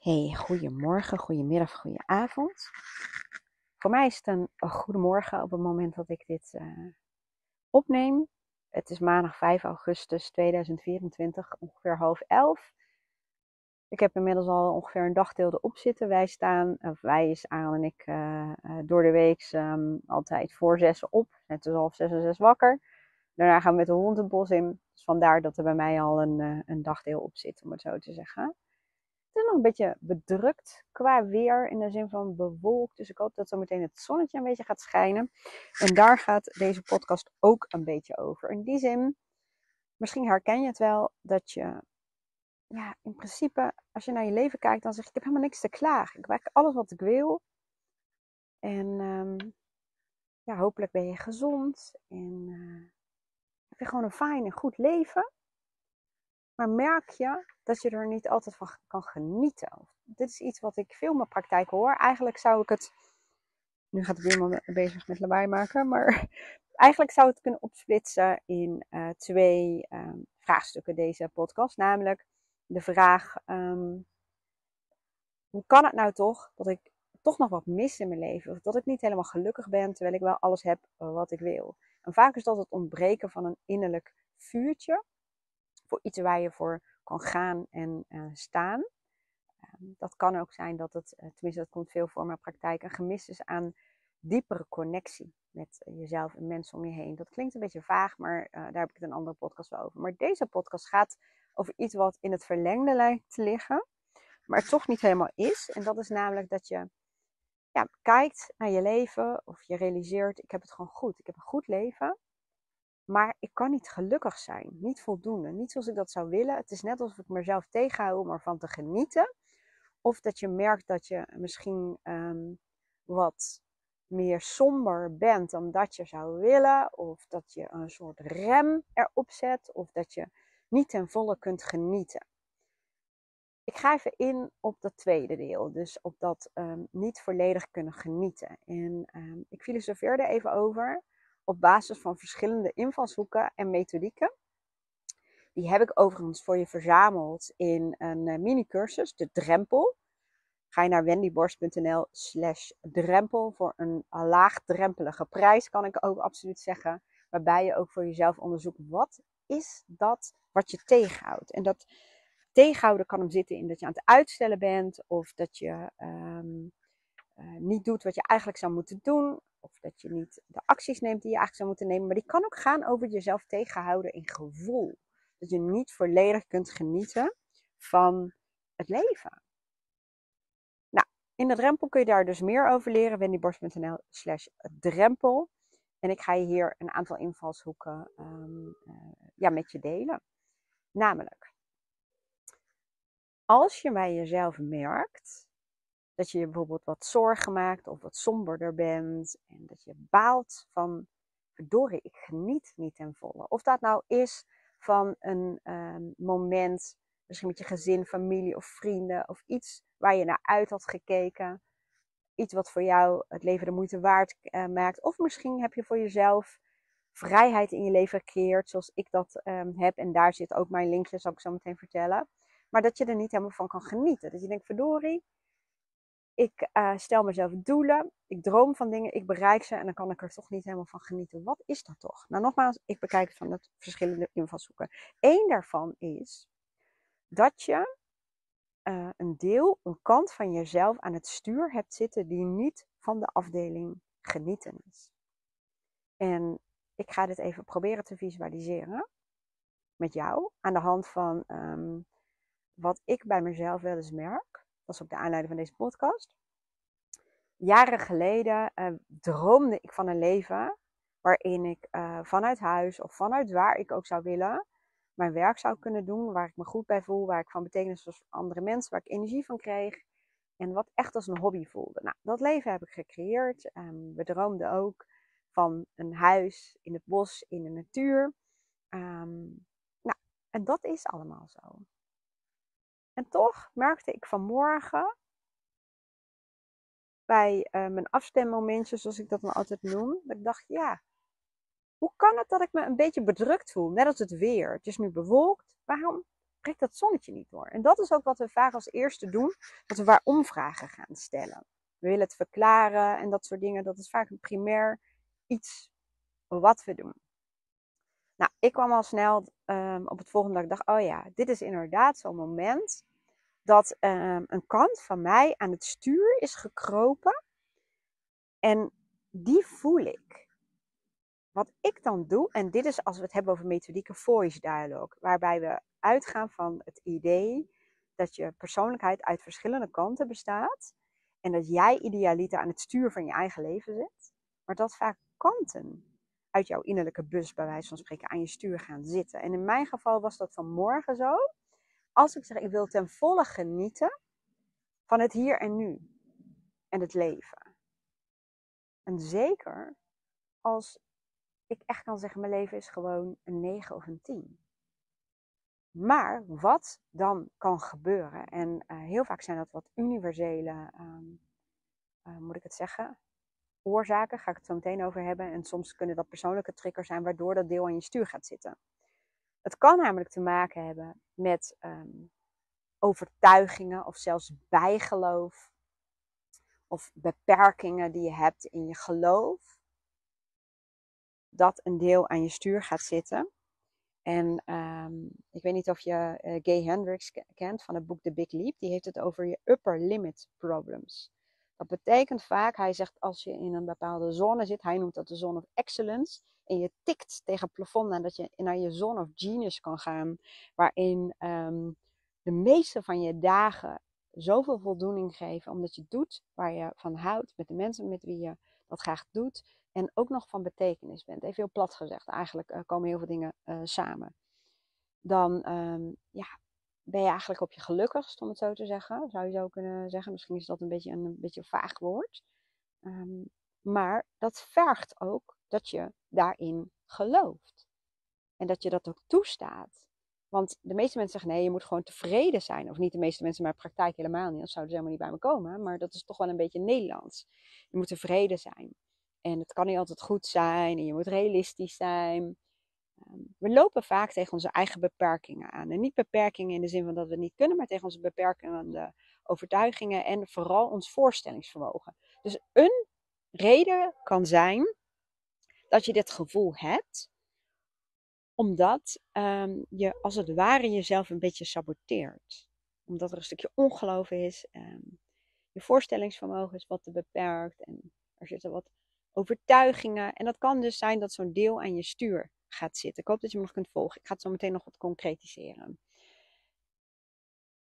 Hey, goedemorgen, goedemiddag, goedenavond. Voor mij is het een, goedemorgen op het moment dat ik dit uh, opneem. Het is maandag 5 augustus 2024, ongeveer half elf. Ik heb inmiddels al ongeveer een dagdeel erop zitten. Wij staan, of wij is Aaron en ik, uh, uh, door de week um, altijd voor zes op. Net tussen half zes en zes wakker. Daarna gaan we met de hond het bos in. Dus vandaar dat er bij mij al een, een dagdeel op zit, om het zo te zeggen. Het is nog een beetje bedrukt qua weer, in de zin van bewolkt. Dus ik hoop dat zo meteen het zonnetje een beetje gaat schijnen. En daar gaat deze podcast ook een beetje over. In die zin, misschien herken je het wel, dat je, ja, in principe, als je naar je leven kijkt, dan zeg je, ik heb helemaal niks te klagen. Ik werk alles wat ik wil. En um, ja, hopelijk ben je gezond en uh, heb je gewoon een fijn en goed leven. Maar merk je dat je er niet altijd van kan genieten? Dit is iets wat ik veel in mijn praktijk hoor. Eigenlijk zou ik het. Nu gaat het weer bezig met lawaai maken. Maar eigenlijk zou het kunnen opsplitsen in uh, twee um, vraagstukken, deze podcast. Namelijk de vraag: um, hoe kan het nou toch dat ik toch nog wat mis in mijn leven? Of dat ik niet helemaal gelukkig ben terwijl ik wel alles heb wat ik wil? En vaak is dat het ontbreken van een innerlijk vuurtje voor iets waar je voor kan gaan en uh, staan. Uh, dat kan ook zijn dat het, uh, tenminste dat komt veel voor mijn praktijk, een gemis is aan diepere connectie met jezelf en mensen om je heen. Dat klinkt een beetje vaag, maar daar heb ik een andere podcast wel over. Maar deze podcast gaat over iets wat in het verlengde lijkt te liggen, maar toch niet helemaal is. En dat is namelijk dat je ja, kijkt naar je leven of je realiseert, ik heb het gewoon goed. Ik heb een goed leven. Maar ik kan niet gelukkig zijn. Niet voldoende. Niet zoals ik dat zou willen. Het is net alsof ik mezelf tegenhoud om ervan te genieten. Of dat je merkt dat je misschien um, wat meer somber bent dan dat je zou willen. Of dat je een soort rem erop zet. Of dat je niet ten volle kunt genieten. Ik ga even in op dat tweede deel. Dus op dat um, niet volledig kunnen genieten. En um, ik filosofeerde even over op basis van verschillende invalshoeken en methodieken. Die heb ik overigens voor je verzameld in een uh, mini-cursus, de drempel. Ga je naar wendyborst.nl slash drempel voor een laagdrempelige prijs, kan ik ook absoluut zeggen. Waarbij je ook voor jezelf onderzoekt, wat is dat wat je tegenhoudt? En dat tegenhouden kan hem zitten in dat je aan het uitstellen bent, of dat je um, uh, niet doet wat je eigenlijk zou moeten doen, of dat je niet de acties neemt die je eigenlijk zou moeten nemen. Maar die kan ook gaan over jezelf tegenhouden in gevoel. Dat je niet volledig kunt genieten van het leven. Nou, in de drempel kun je daar dus meer over leren. wendyborst.nl slash drempel. En ik ga je hier een aantal invalshoeken um, uh, ja, met je delen. Namelijk, als je bij jezelf merkt dat je bijvoorbeeld wat zorgen maakt of wat somberder bent. En dat je baalt van, verdorie, ik geniet niet ten volle. Of dat nou is van een um, moment, misschien met je gezin, familie of vrienden. Of iets waar je naar uit had gekeken. Iets wat voor jou het leven de moeite waard uh, maakt. Of misschien heb je voor jezelf vrijheid in je leven gecreëerd, zoals ik dat um, heb. En daar zit ook mijn linkje, zal ik zo meteen vertellen. Maar dat je er niet helemaal van kan genieten. Dat je denkt, verdorie, ik uh, stel mezelf doelen, ik droom van dingen, ik bereik ze en dan kan ik er toch niet helemaal van genieten. Wat is dat toch? Nou, nogmaals, ik bekijk het van verschillende invalshoeken. Eén daarvan is dat je uh, een deel, een kant van jezelf aan het stuur hebt zitten die niet van de afdeling genieten is. En ik ga dit even proberen te visualiseren met jou aan de hand van um, wat ik bij mezelf wel eens merk dat is ook de aanleiding van deze podcast. Jaren geleden uh, droomde ik van een leven waarin ik uh, vanuit huis of vanuit waar ik ook zou willen, mijn werk zou kunnen doen, waar ik me goed bij voel, waar ik van betekenis was voor andere mensen, waar ik energie van kreeg en wat echt als een hobby voelde. Nou, dat leven heb ik gecreëerd. Um, we droomden ook van een huis in het bos, in de natuur. Um, nou, en dat is allemaal zo. En toch merkte ik vanmorgen bij uh, mijn afstemmomentjes, zoals ik dat dan altijd noem, dat ik dacht, ja, hoe kan het dat ik me een beetje bedrukt voel? Net als het weer. Het is nu bewolkt. Waarom prikt dat zonnetje niet door. En dat is ook wat we vaak als eerste doen, dat we waarom vragen gaan stellen. We willen het verklaren en dat soort dingen. Dat is vaak een primair iets wat we doen. Nou, ik kwam al snel um, op het volgende dag. Ik dacht, oh ja, dit is inderdaad zo'n moment dat um, een kant van mij aan het stuur is gekropen. En die voel ik. Wat ik dan doe, en dit is als we het hebben over methodieke voice dialogue, waarbij we uitgaan van het idee dat je persoonlijkheid uit verschillende kanten bestaat en dat jij idealiter aan het stuur van je eigen leven zit, maar dat vaak kanten uit jouw innerlijke bus, bij wijze van spreken, aan je stuur gaan zitten. En in mijn geval was dat vanmorgen zo. Als ik zeg, ik wil ten volle genieten van het hier en nu en het leven. En zeker als ik echt kan zeggen, mijn leven is gewoon een 9 of een 10. Maar wat dan kan gebeuren, en uh, heel vaak zijn dat wat universele, um, uh, moet ik het zeggen, oorzaken, ga ik het zo meteen over hebben. En soms kunnen dat persoonlijke triggers zijn waardoor dat deel aan je stuur gaat zitten. Het kan namelijk te maken hebben met um, overtuigingen of zelfs bijgeloof of beperkingen die je hebt in je geloof. Dat een deel aan je stuur gaat zitten. En um, ik weet niet of je uh, Gay Hendricks kent van het boek The Big Leap. Die heeft het over je upper limit problems. Dat betekent vaak, hij zegt als je in een bepaalde zone zit, hij noemt dat de zone of excellence, en je tikt tegen het plafond en dat je naar je zone of genius kan gaan, waarin um, de meeste van je dagen zoveel voldoening geven, omdat je doet waar je van houdt, met de mensen met wie je dat graag doet, en ook nog van betekenis bent. Even heel plat gezegd, eigenlijk uh, komen heel veel dingen uh, samen. Dan um, ja, ben je eigenlijk op je gelukkigst, om het zo te zeggen. Zou je zo kunnen zeggen. Misschien is dat een beetje een, beetje vaag woord. Um, maar dat vergt ook dat je daarin gelooft. En dat je dat ook toestaat. Want de meeste mensen zeggen nee, je moet gewoon tevreden zijn. Of niet de meeste mensen, maar praktijk helemaal niet. Dat zouden ze helemaal niet bij me komen. Maar dat is toch wel een beetje Nederlands. Je moet tevreden zijn. En het kan niet altijd goed zijn. En je moet realistisch zijn. Ehm, we lopen vaak tegen onze eigen beperkingen aan. En niet beperkingen in de zin van dat we niet kunnen, maar tegen onze beperkende overtuigingen en vooral ons voorstellingsvermogen. Dus een reden kan zijn dat je dit gevoel hebt, omdat um, je als het ware jezelf een beetje saboteert. Omdat er een stukje ongeloof is, um, je voorstellingsvermogen is wat te beperkt en er zitten wat overtuigingen. En dat kan dus zijn dat zo'n deel aan je stuur gaat zitten. Ik hoop dat je me nog kunt volgen. Ik ga het zo meteen nog wat concretiseren.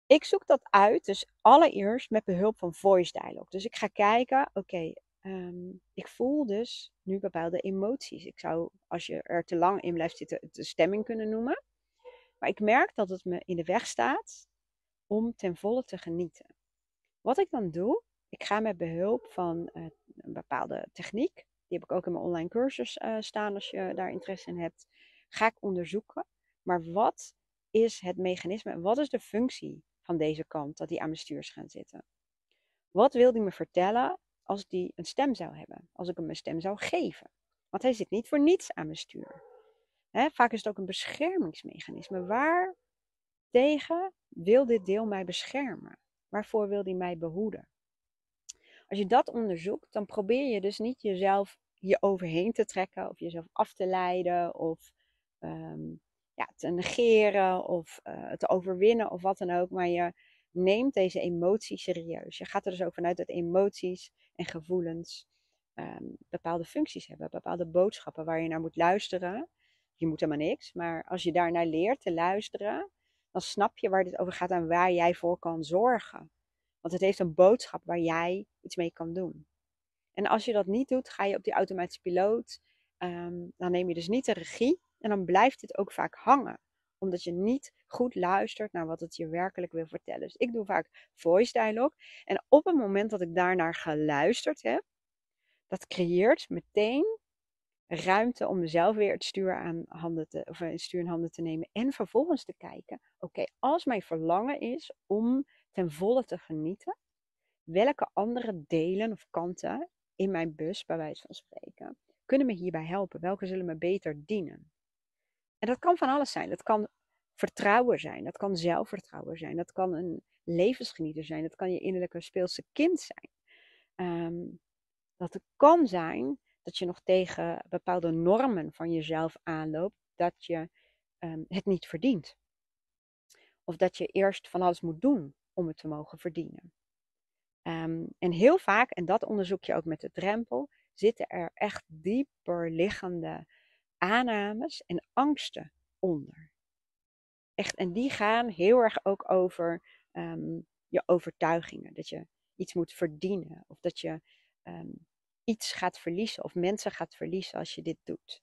Ik zoek dat uit, dus allereerst met behulp van voice dialogue. Dus ik ga kijken, oké, ehm, ik voel dus nu bepaalde emoties. Ik zou, als je er te lang in blijft zitten, de stemming kunnen noemen. Maar ik merk dat het me in de weg staat om ten volle te genieten. Wat ik dan doe, ik ga met behulp van uh, een bepaalde techniek, die heb ik ook in mijn online cursus uh, staan als je daar interesse in hebt. Ga ik onderzoeken. Maar wat is het mechanisme en wat is de functie van deze kant dat die aan mijn stuurs gaan zitten? Wat wil die me vertellen als die een stem zou hebben? Als ik hem een stem zou geven? Want hij zit niet voor niets aan mijn stuur. Vaak is het ook een beschermingsmechanisme. Waar tegen wil dit deel mij beschermen? Waarvoor wil die mij behoeden? Als je dat onderzoekt, dan probeer je dus niet jezelf je overheen te trekken of jezelf af te leiden of um, ja, te negeren of uh, te overwinnen of wat dan ook. Maar je neemt deze emoties serieus. Je gaat er dus ook vanuit dat emoties en gevoelens um, bepaalde functies hebben, bepaalde boodschappen waar je naar moet luisteren. Je moet helemaal niks, maar als je daarnaar leert te luisteren, dan snap je waar dit over gaat en waar jij voor kan zorgen. Want het heeft een boodschap waar jij mee kan doen. En als je dat niet doet, ga je op die automatische piloot. Um, dan neem je dus niet de regie. En dan blijft het ook vaak hangen. Omdat je niet goed luistert naar wat het je werkelijk wil vertellen. Dus ik doe vaak voice dialogue. En op het moment dat ik daarnaar geluisterd heb, dat creëert meteen ruimte om mezelf weer het stuur, aan handen te, of het stuur in handen te nemen. En vervolgens te kijken, oké, als mijn verlangen is om ten volle te genieten, welke andere delen of kanten in mijn bus, bij wijze van spreken, kunnen me hierbij helpen? Welke zullen me beter dienen? En dat kan van alles zijn. Het kan vertrouwen zijn. Dat kan zelfvertrouwen zijn. Dat kan een levensgenieter zijn. Dat kan je innerlijke speelse kind zijn. Ehm, dat het kan zijn dat je nog tegen bepaalde normen van jezelf aanloopt. Dat je ehm, het niet verdient. Of dat je eerst van alles moet doen om het te mogen verdienen. Ehm, en heel vaak, en dat onderzoek je ook met de drempel, zitten er echt dieper liggende aannames en angsten onder. Echt, en die gaan heel erg ook over um, je overtuigingen. Dat je iets moet verdienen. Of dat je um, iets gaat verliezen. Of mensen gaat verliezen als je dit doet.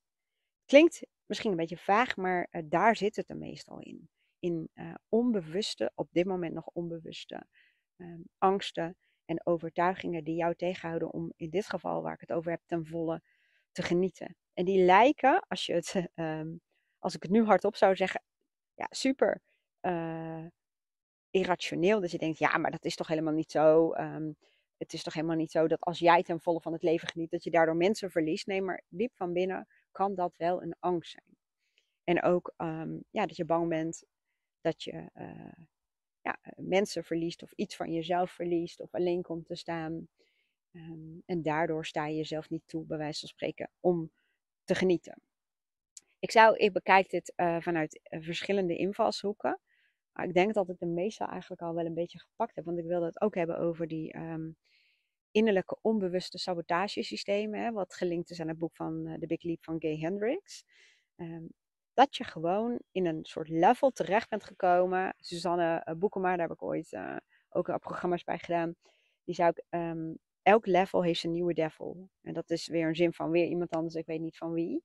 Klinkt misschien een beetje vaag, maar uh, daar zit het er meestal in. In uh, onbewuste, op dit moment nog onbewuste angsten en overtuigingen die jou tegenhouden om in dit geval waar ik het over heb ten volle te genieten. En die lijken, als, je het, um, als ik het nu hardop zou zeggen, ja, super uh, irrationeel. Dat je denkt, ja, maar dat is toch helemaal niet zo. Um, het is toch helemaal niet zo dat als jij ten volle van het leven geniet, dat je daardoor mensen verliest. Nee, maar diep van binnen kan dat wel een angst zijn. En ook um, ja, dat je bang bent dat je uh, ja, mensen verliest of iets van jezelf verliest of alleen komt te staan. Um, en daardoor sta je jezelf niet toe, bij wijze van spreken, om te genieten. Ik zou, ik bekijk dit uh, vanuit uh, verschillende invalshoeken. Maar ik denk dat ik de meeste eigenlijk al wel een beetje gepakt heb. Want ik wilde het ook hebben over die um, innerlijke onbewuste sabotagesystemen. Hè, wat gelinkt is aan het boek van The Big Leap van Gay Hendricks. Um, dat je gewoon in een soort level terecht bent gekomen. Suzanne uh, Boekema, daar heb ik ooit uh, ook al programma's bij gedaan. Die zou ik, um, elk level heeft een nieuwe devil. En dat is weer een zin van weer iemand anders, ik weet niet van wie.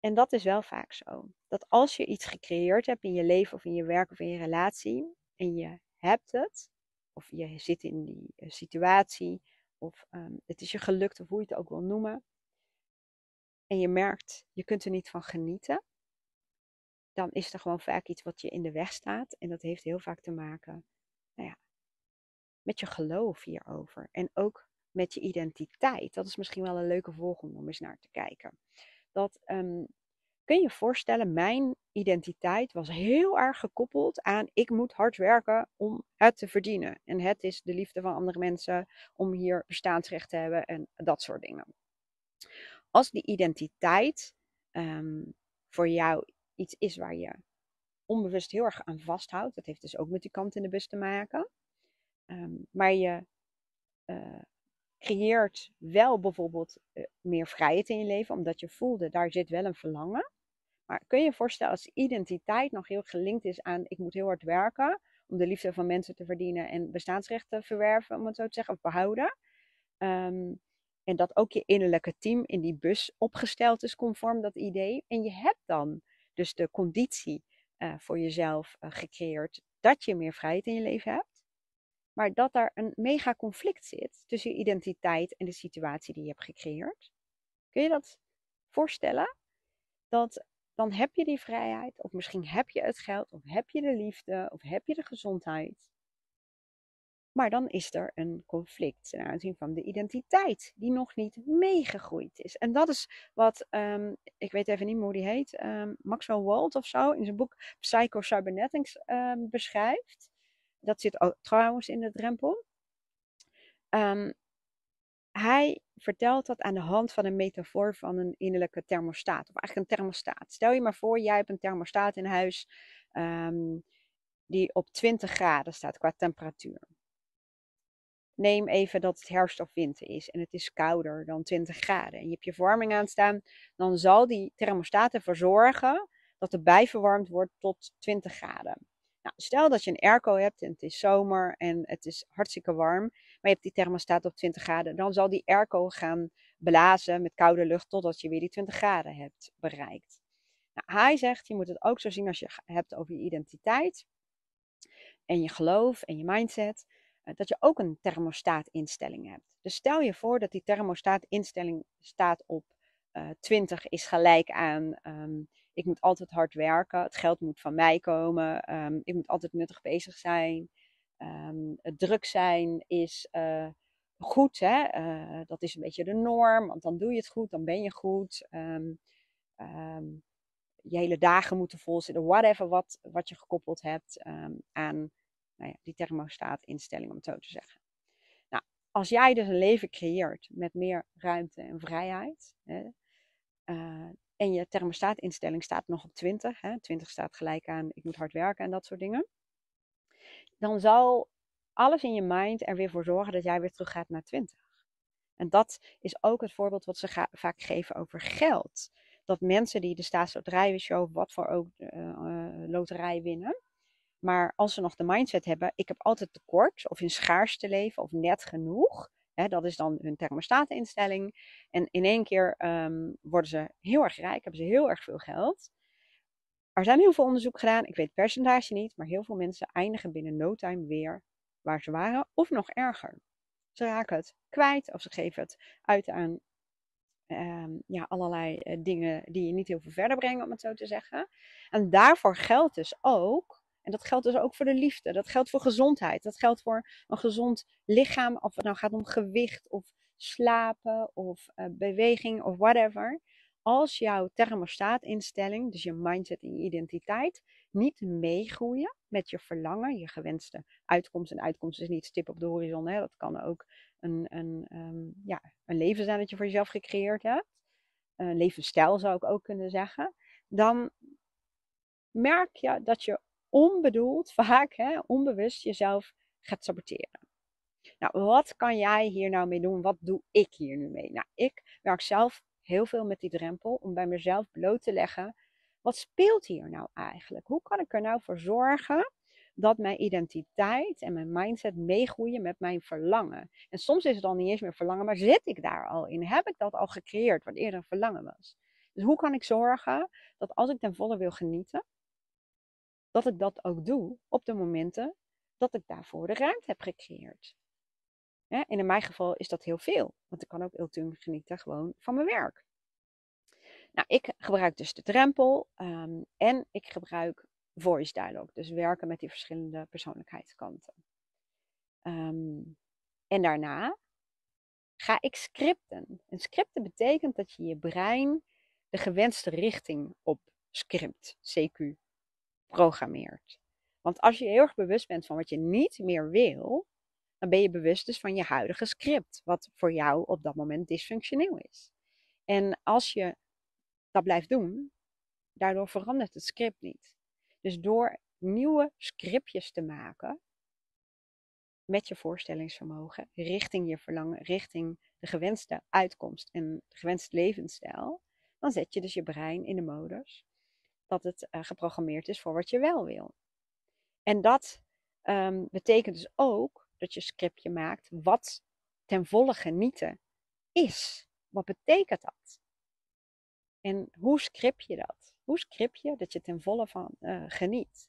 En dat is wel vaak zo. Dat als je iets gecreëerd hebt in je leven of in je werk of in je relatie en je hebt het, of je zit in die uh, situatie, of um, het is je gelukt, of hoe je het ook wil noemen, en je merkt, je kunt er niet van genieten, dan is er gewoon vaak iets wat je in de weg staat. En dat heeft heel vaak te maken nou ja, met je geloof hierover. En ook met je identiteit. Dat is misschien wel een leuke volgende om eens naar te kijken. Dat um, kun je je voorstellen, mijn identiteit was heel erg gekoppeld aan ik moet hard werken om het te verdienen. En het is de liefde van andere mensen om hier bestaansrecht te hebben en dat soort dingen. Als die identiteit um, voor jou iets is waar je onbewust heel erg aan vasthoudt, dat heeft dus ook met die kant in de bus te maken. Um, maar je uh, creëert wel bijvoorbeeld uh, meer vrijheid in je leven, omdat je voelde, daar zit wel een verlangen. Maar kun je je voorstellen als identiteit nog heel gelinkt is aan ik moet heel hard werken om de liefde van mensen te verdienen en bestaansrechten te verwerven, om het zo te zeggen, of behouden. Um, en dat ook je innerlijke team in die bus opgesteld is conform dat idee. En je hebt dan dus de conditie uh, voor jezelf uh, gecreëerd dat je meer vrijheid in je leven hebt. Maar dat daar een mega conflict zit tussen je identiteit en de situatie die je hebt gecreëerd. Kun je dat voorstellen? Dat dan heb je die vrijheid, of misschien heb je het geld, of heb je de liefde, of heb je de gezondheid. Maar dan is er een conflict ten aanzien van de identiteit, die nog niet meegegroeid is. En dat is wat, um, ik weet even niet hoe die heet, um, Maxwell Walt of zo, in zijn boek Psycho Cybernetics um, beschrijft. Dat zit ook trouwens in de drempel. hij vertelt dat aan de hand van een metafoor van een innerlijke thermostaat, of eigenlijk een thermostaat. Stel je maar voor, jij hebt een thermostaat in huis die op 20 graden staat qua temperatuur neem even dat het herfst of winter is en het is kouder dan 20 graden en je hebt je verwarming aanstaan, dan zal die thermostaat ervoor zorgen dat er bijverwarmd wordt tot 20 graden. Nou, stel dat je een airco hebt en het is zomer en het is hartstikke warm, maar je hebt die thermostaat op 20 graden, dan zal die airco gaan blazen met koude lucht totdat je weer die 20 graden hebt bereikt. Nou, hij zegt, je moet het ook zo zien als je hebt over je identiteit en je geloof en je mindset. Eh, dat je ook een thermostaatinstelling hebt. Dus stel je voor dat die thermostaatinstelling staat op uh, eh, 20 is gelijk aan um, ik moet altijd hard werken, het geld moet van mij komen, um, ik moet altijd nuttig bezig zijn. Um, het druk zijn is uh, goed, hè? Dat is een beetje de norm, want dan doe je het goed, dan ben je goed. je hele dagen moeten volzitten, whatever wat, wat je gekoppeld hebt ehm, aan nou die thermostaatinstelling, om het zo te zeggen. Nou, als jij dus een leven creëert met meer ruimte en vrijheid, hè, uh, en je thermostaatinstelling staat nog op 20, hè, 20 staat gelijk aan ik moet hard werken en dat soort dingen, dan zal alles in je mind er weer voor zorgen dat jij weer terug gaat naar 20. En dat is ook het voorbeeld wat ze vaak geven over geld. Dat mensen die de staatsloterij of wat voor ook uh, loterij winnen. Maar als ze nog de mindset hebben, ik heb altijd tekort of in schaarste leven of net genoeg. Hè, dat is dan hun thermostaatinstelling. En in één keer um, worden ze heel erg rijk, hebben ze heel erg veel geld. Er zijn heel veel onderzoek gedaan, ik weet het percentage niet, maar heel veel mensen eindigen binnen no time weer waar ze waren, of nog erger. Ze raken het kwijt of ze geven het uit aan um, ja, allerlei uh, dingen die je niet heel veel verder brengen, om het zo te zeggen. En daarvoor geldt dus ook, en dat geldt dus ook voor de liefde, dat geldt voor gezondheid, dat geldt voor een gezond lichaam, of het nou gaat om gewicht of slapen of uh, beweging of whatever. Als jouw thermostaatinstelling, dus je mindset en je identiteit, niet meegroeien met je verlangen, je gewenste uitkomst. En uitkomst is niet stip op de horizon, hè. dat kan ook een, een, um, ja, een leven zijn dat je voor jezelf gecreëerd hebt. Een levensstijl zou ik ook kunnen zeggen. Dan merk je dat je onbedoeld, vaak onbewust jezelf gaat saboteren. Nou, wat kan jij hier nou mee doen? Wat doe ik hier nu mee? Nou, ik werk zelf heel veel met die drempel om bij mezelf bloot te leggen. Wat speelt hier nou eigenlijk? Hoe kan ik er nou voor zorgen dat mijn identiteit en mijn mindset meegroeien met mijn verlangen? En soms is het al niet eens meer verlangen, maar zit ik daar al in? Heb ik dat al gecreëerd, wat eerder een verlangen was? Dus hoe kan ik zorgen dat als ik ten volle wil genieten, dat ik dat ook doe op de momenten dat ik daarvoor de ruimte heb gecreëerd? En in mijn geval is dat heel veel, want ik kan ook ultiem genieten gewoon van mijn werk. Nou, ik gebruik dus de drempel um, en ik gebruik voice dialogue, dus werken met die verschillende persoonlijkheidskanten. Um, en daarna ga ik scripten. En scripten betekent dat je je brein de gewenste richting op script, CQ, programmeert. Want als je heel erg bewust bent van wat je niet meer wil, dan ben je bewust dus van je huidige script, wat voor jou op dat moment dysfunctioneel is. En als je dat blijft doen, daardoor verandert het script niet. Dus door nieuwe scriptjes te maken met je voorstellingsvermogen, richting je verlangen, richting de gewenste uitkomst en de gewenste levensstijl, dan zet je dus je brein in de modus dat het uh, geprogrammeerd is voor wat je wel wil. En dat um, betekent dus ook dat je scriptje maakt wat ten volle genieten is. Wat betekent dat? En hoe script je dat? Hoe script je dat je ten volle van uh, geniet?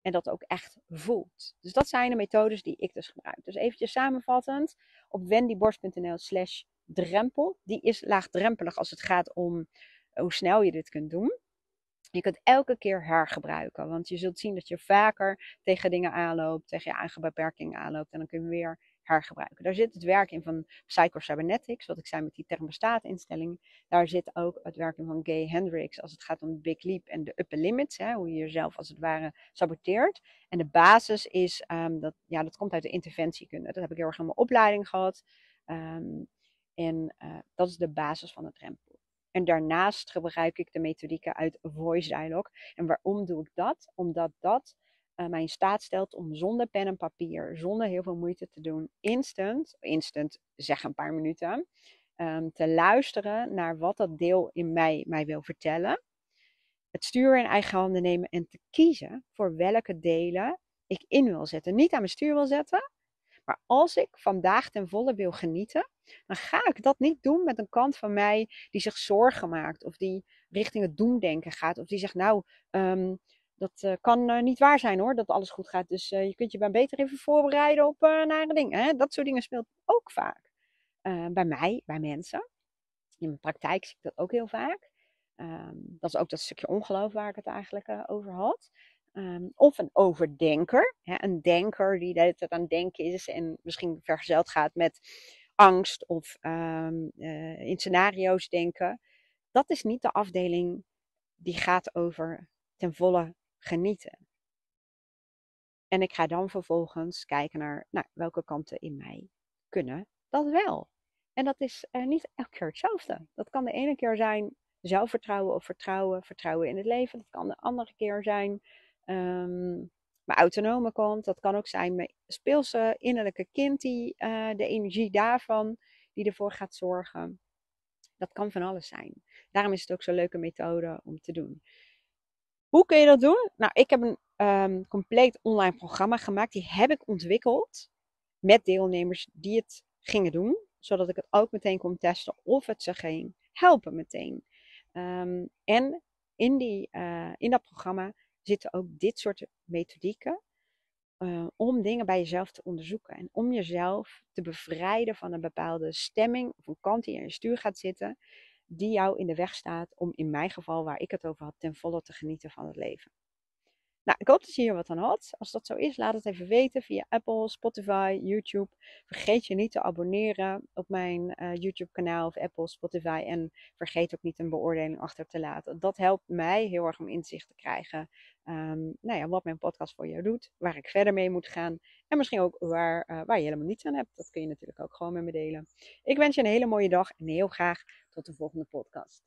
En dat ook echt voelt. Dus dat zijn de methodes die ik dus gebruik. Dus eventjes samenvattend op wendyborst.nl slash drempel. Die is laagdrempelig als het gaat om hoe snel je dit kunt doen. Je kunt elke keer hergebruiken, want je zult zien dat je vaker tegen dingen aanloopt, tegen je eigen beperkingen aanloopt en dan kun je weer hergebruiken. Daar zit het werk in van Psycho-Cybernetics, wat ik zei met die thermostaatinstelling. Daar zit ook het werk in van Gay Hendricks als het gaat om Big Leap en de Upper Limits, hè, hoe je jezelf als het ware saboteert. En de basis is, um, dat, ja, dat komt uit de interventiekunde. Dat heb ik heel erg in mijn opleiding gehad. Um, en uh, dat is de basis van het drempel. En daarnaast gebruik ik de methodieken uit Voice Dialogue. En waarom doe ik dat? Omdat dat uh, mij in staat stelt om zonder pen en papier, zonder heel veel moeite te doen, instant, instant zeg een paar minuten, um, te luisteren naar wat dat deel in mij mij wil vertellen. Het stuur in eigen handen nemen en te kiezen voor welke delen ik in wil zetten. Niet aan mijn stuur wil zetten, maar als ik vandaag ten volle wil genieten, dan ga ik dat niet doen met een kant van mij die zich zorgen maakt. Of die richting het doemdenken gaat. Of die zegt, nou, um, dat uh, kan uh, niet waar zijn hoor, dat alles goed gaat. Dus uh, je kunt je maar beter even voorbereiden op nare dingen. Hè? Dat soort dingen speelt ook vaak. bij mij, bij mensen. In mijn praktijk zie ik dat ook heel vaak. Um, dat is ook dat stukje ongeloof waar ik het eigenlijk over had. Um, of een overdenker. Hè? Een denker die de hele aan denken is en misschien vergezeld gaat met angst of um, uh, in scenario's denken. Dat is niet de afdeling die gaat over ten volle genieten. En ik ga dan vervolgens kijken naar nou, welke kanten in mij kunnen dat wel. En dat is uh, niet elke keer hetzelfde. Dat kan de ene keer zijn zelfvertrouwen of vertrouwen, vertrouwen in het leven. Dat kan de andere keer zijn um, mijn autonome kant. Dat kan ook zijn mijn speelse innerlijke kind, die uh, de energie daarvan, die ervoor gaat zorgen. Dat kan van alles zijn. Daarom is het ook zo'n leuke methode om te doen. Hoe kun je dat doen? Nou, ik heb een um, compleet online programma gemaakt. Die heb ik ontwikkeld met deelnemers die het gingen doen. Zodat ik het ook meteen kon testen of het ze ging helpen meteen. Um, en in, die, uh, in dat programma zitten ook dit soort methodieken. Uh, om dingen bij jezelf te onderzoeken. En om jezelf te bevrijden van een bepaalde stemming of een kant die in je stuur gaat zitten. Die jou in de weg staat om in mijn geval, waar ik het over had, ten volle te genieten van het leven. Nou, ik hoop dat je hier wat aan had. Als dat zo is, laat het even weten via Apple, Spotify, YouTube. Vergeet je niet te abonneren op mijn uh, YouTube-kanaal of Apple, Spotify. En vergeet ook niet een beoordeling achter te laten. Dat helpt mij heel erg om inzicht te krijgen um, nou ja, wat mijn podcast voor jou doet, waar ik verder mee moet gaan. En misschien ook waar, uh, waar je helemaal niets aan hebt. Dat kun je natuurlijk ook gewoon met me delen. Ik wens je een hele mooie dag en heel graag tot de volgende podcast.